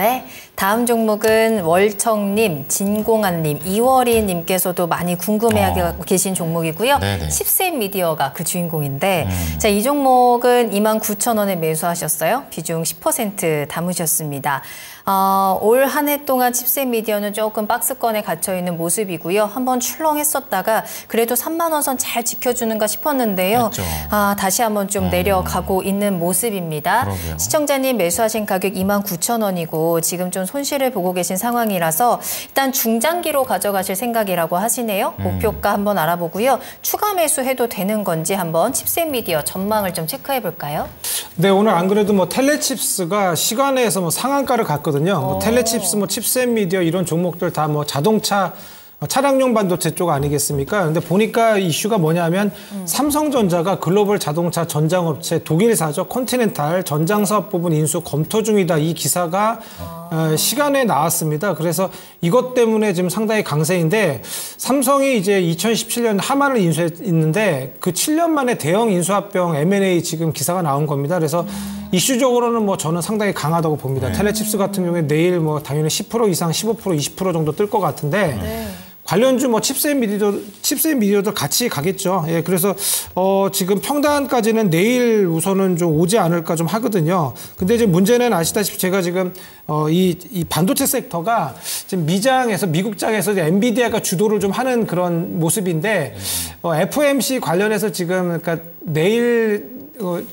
네, 다음 종목은 월청님, 진공한님, 이월희님께서도 많이 궁금해하고 어. 계신 종목이고요. 네네. 10세 미디어가 그 주인공인데, 음. 자, 이 종목은 29,000원에 매수하셨어요. 비중 10% 담으셨습니다. 어, 올 한 해 동안 칩셋 미디어는 조금 박스권에 갇혀 있는 모습이고요. 한번 출렁했었다가 그래도 3만 원선 잘 지켜주는가 싶었는데요. 아, 다시 한번 좀 내려가고 있는 모습입니다. 그러게요. 시청자님 매수하신 가격 29,000원이고 지금 좀 손실을 보고 계신 상황이라서 일단 중장기로 가져가실 생각이라고 하시네요. 음. 목표가 한번 알아보고요. 추가 매수해도 되는 건지 한번 칩셋 미디어 전망을 좀 체크해 볼까요? 네, 오늘 안 그래도 뭐 텔레칩스가 시간에서 뭐 상한가를 갔거든요. 뭐 텔레칩스, 뭐 칩스앤미디어 이런 종목들 다 뭐 자동차 어, 차량용 반도체 쪽 아니겠습니까? 근데 보니까 이슈가 뭐냐면 삼성전자가 글로벌 자동차 전장업체 독일사죠 컨티넨탈 전장 사업 부분 인수 검토 중이다 이 기사가 어, 시간에 나왔습니다. 그래서 이것 때문에 지금 상당히 강세인데 삼성이 이제 2017년 하만을 인수했는데 그 7년 만에 대형 인수합병 M&A 지금 기사가 나온 겁니다. 그래서 이슈적으로는 뭐 저는 상당히 강하다고 봅니다. 텔레칩스 같은 경우에 내일 뭐 당연히 10% 이상 15% 20% 정도 뜰 것 같은데 관련주 뭐 칩셋 미디어 칩셋 미디어도 같이 가겠죠. 예, 그래서 어 지금 평단까지는 내일 우선은 좀 오지 않을까 좀 하거든요. 근데 이제 문제는 아시다시피 제가 지금 어이 이 반도체 섹터가 지금 미장에서 미국장에서 이제 엔비디아가 주도를 좀 하는 그런 모습인데 어 FMC 관련해서 지금 그러니까 내일 어,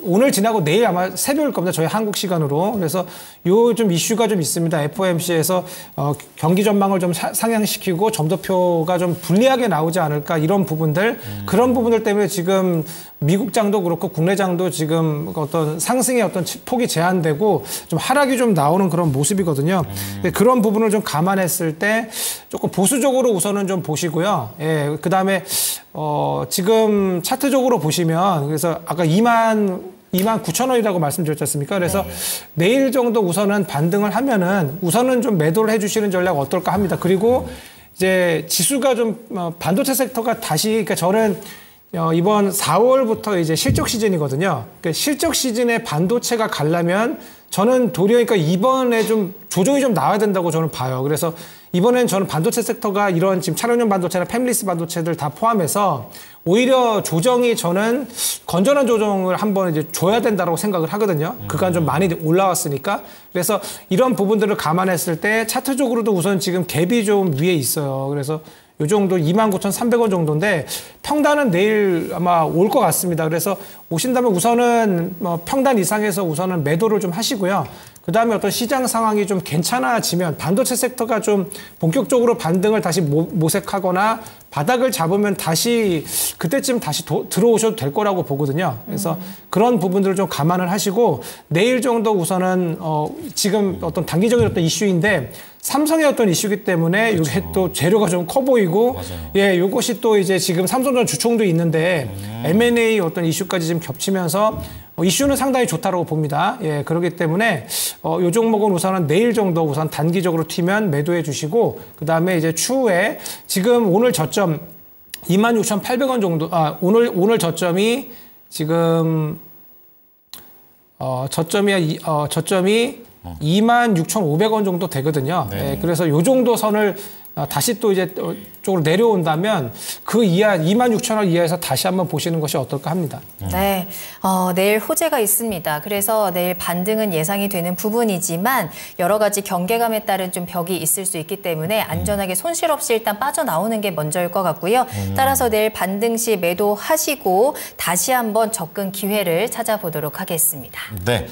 오늘 지나고 내일 아마 새벽일 겁니다. 저희 한국 시간으로. 그래서 요 좀 이슈가 좀 있습니다. FOMC에서 어, 경기 전망을 좀 사- 상향시키고 점도표가 좀 불리하게 나오지 않을까 이런 부분들 그런 부분들 때문에 지금 미국장도 그렇고 국내장도 지금 어떤 상승의 어떤 치- 폭이 제한되고 좀 하락이 좀 나오는 그런 모습이거든요. 근데 그런 부분을 좀 감안했을 때 조금 보수적으로 우선은 좀 보시고요. 예, 그 다음에 어, 지금 차트적으로 보시면 그래서 아까 2만 2만 9천 원이라고 말씀드렸지 않습니까? 그래서 내일 정도 우선은 반등을 하면은 우선은 좀 매도를 해주시는 전략 어떨까 합니다. 그리고 이제 지수가 좀 어, 반도체 섹터가 다시 그러니까 저는 어, 이번 4월부터 이제 실적 시즌이거든요. 그러니까 실적 시즌에 반도체가 가려면 저는 도리어 그러니까 이번에 좀 조정이 좀 나와야 된다고 저는 봐요. 그래서 이번엔 저는 반도체 섹터가 이런 지금 차량용 반도체나 팹리스 반도체들 다 포함해서 오히려 조정이 저는 건전한 조정을 한번 이제 줘야 된다고 생각을 하거든요. 그간 좀 많이 올라왔으니까. 그래서 이런 부분들을 감안했을 때 차트적으로도 우선 지금 갭이 좀 위에 있어요. 그래서 요 정도 29,300원 정도인데 평단은 내일 아마 올 것 같습니다. 그래서 오신다면 우선은 뭐 평단 이상에서 우선은 매도를 좀 하시고요. 그 다음에 어떤 시장 상황이 좀 괜찮아지면 반도체 섹터가 좀 본격적으로 반등을 다시 모, 모색하거나 바닥을 잡으면 다시 그때쯤 다시 도- 들어오셔도 될 거라고 보거든요. 그래서 그런 부분들을 좀 감안을 하시고 내일 정도 우선은 어 지금 어떤 단기적인 어떤 이슈인데 삼성의 어떤 이슈기 때문에 이게 또 재료가 좀 커 보이고 예, 요것이 또 이제 지금 삼성전 주총도 있는데 M&A 어떤 이슈까지 지금 겹치면서 어, 이슈는 상당히 좋다고 봅니다. 예, 그렇기 때문에 어, 요 종목은 우선은 내일 정도 우선 단기적으로 튀면 매도해 주시고 그 다음에 이제 추후에 지금 오늘 저점 26,800원 정도 아 오늘 오늘 저점이 지금 어 저점이 이- 어 저점이 26,500원 정도 되거든요. 네. 예, 그래서 요 정도 선을 어, 다시 또 이제 어, 쪽으로 내려온다면 그 이하 26,000원 이하에서 다시 한번 보시는 것이 어떨까 합니다. 네, 어, 내일 호재가 있습니다. 그래서 내일 반등은 예상이 되는 부분이지만 여러 가지 경계감에 따른 좀 벽이 있을 수 있기 때문에 안전하게 손실 없이 일단 빠져나오는 게 먼저일 것 같고요. 따라서 내일 반등 시 매도하시고 다시 한번 접근 기회를 찾아보도록 하겠습니다. 네.